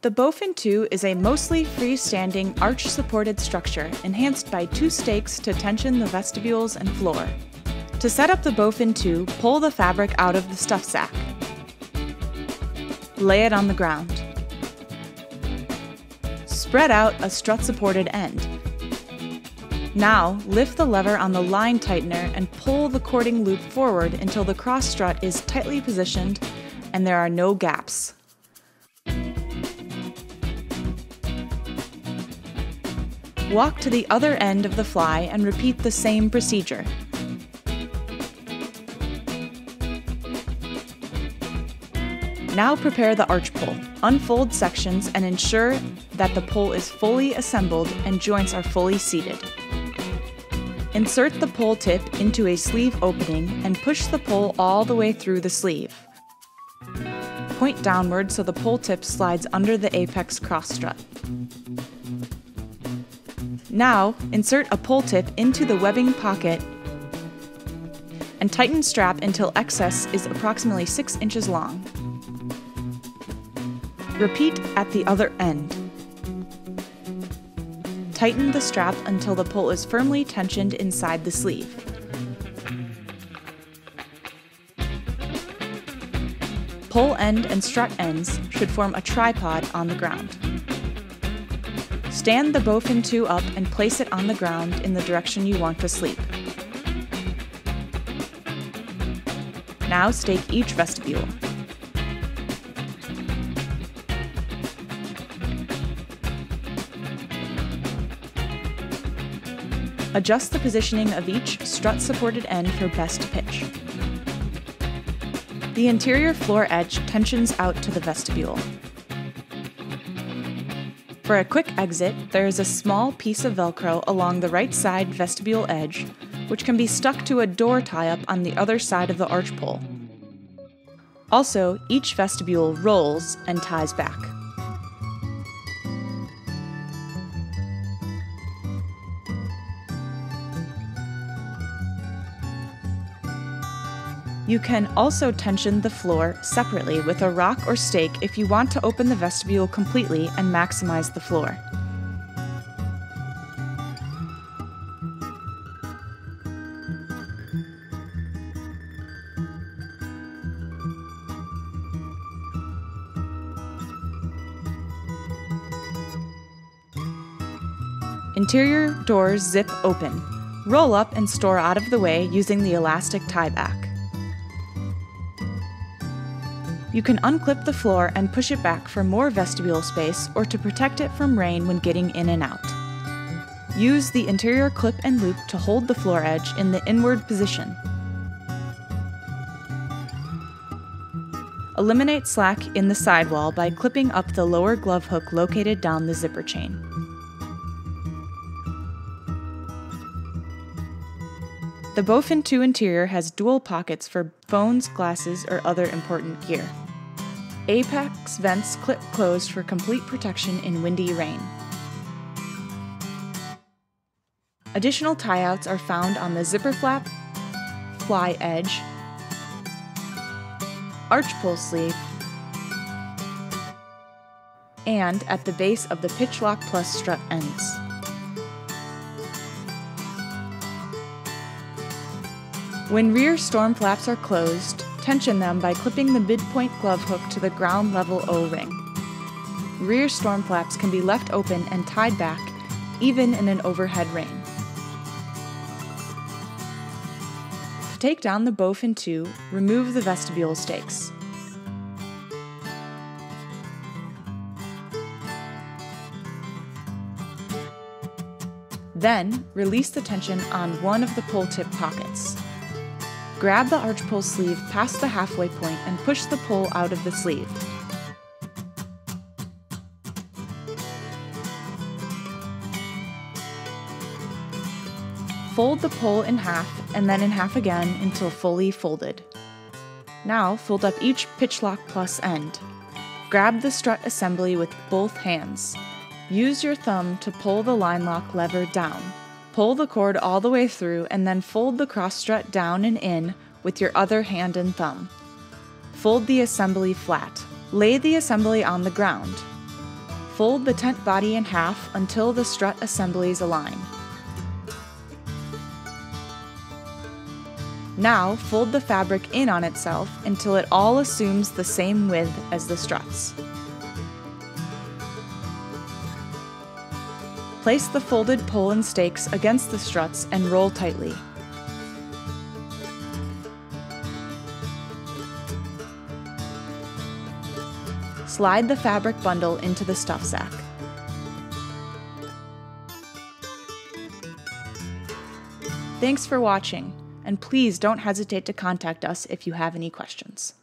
The Bowfin 2 is a mostly freestanding arch-supported structure enhanced by two stakes to tension the vestibules and floor. To set up the Bowfin 2, pull the fabric out of the stuff sack. Lay it on the ground. Spread out a strut-supported end. Now, lift the lever on the line tightener and pull the cording loop forward until the cross strut is tightly positioned and there are no gaps. Walk to the other end of the fly and repeat the same procedure. Now prepare the arch pole. Unfold sections and ensure that the pole is fully assembled and joints are fully seated. Insert the pole tip into a sleeve opening and push the pole all the way through the sleeve. Point downward so the pole tip slides under the apex cross strut. Now, insert a pole tip into the webbing pocket and tighten strap until excess is approximately 6 inches long. Repeat at the other end. Tighten the strap until the pole is firmly tensioned inside the sleeve. Pole end and strut ends should form a tripod on the ground. Stand the Bowfin 2 up and place it on the ground in the direction you want to sleep. Now stake each vestibule. Adjust the positioning of each strut-supported end for best pitch. The interior floor edge tensions out to the vestibule. For a quick exit, there is a small piece of Velcro along the right side vestibule edge, which can be stuck to a door tie-up on the other side of the arch pole. Also, each vestibule rolls and ties back. You can also tension the floor separately with a rock or stake if you want to open the vestibule completely and maximize the floor. Interior doors zip open. Roll up and store out of the way using the elastic tie back. You can unclip the floor and push it back for more vestibule space or to protect it from rain when getting in and out. Use the interior clip and loop to hold the floor edge in the inward position. Eliminate slack in the sidewall by clipping up the lower glove hook located down the zipper chain. The Bowfin 2 interior has dual pockets for phones, glasses, or other important gear. Apex vents clip closed for complete protection in windy rain. Additional tie-outs are found on the zipper flap, fly edge, arch pole sleeve, and at the base of the PitchLoc Plus strut ends. When rear storm flaps are closed, tension them by clipping the midpoint glove hook to the ground level O-ring. Rear storm flaps can be left open and tied back, even in an overhead rain. To take down the Bowfin 2, remove the vestibule stakes. Then, release the tension on one of the pole tip pockets. Grab the arch pole sleeve past the halfway point and push the pole out of the sleeve. Fold the pole in half and then in half again until fully folded. Now fold up each PitchLoc Plus end. Grab the strut assembly with both hands. Use your thumb to pull the line lock lever down. Pull the cord all the way through and then fold the cross strut down and in with your other hand and thumb. Fold the assembly flat. Lay the assembly on the ground. Fold the tent body in half until the strut assemblies align. Now fold the fabric in on itself until it all assumes the same width as the struts. Place the folded pole and stakes against the struts and roll tightly. Slide the fabric bundle into the stuff sack. Thanks for watching, and please don't hesitate to contact us if you have any questions.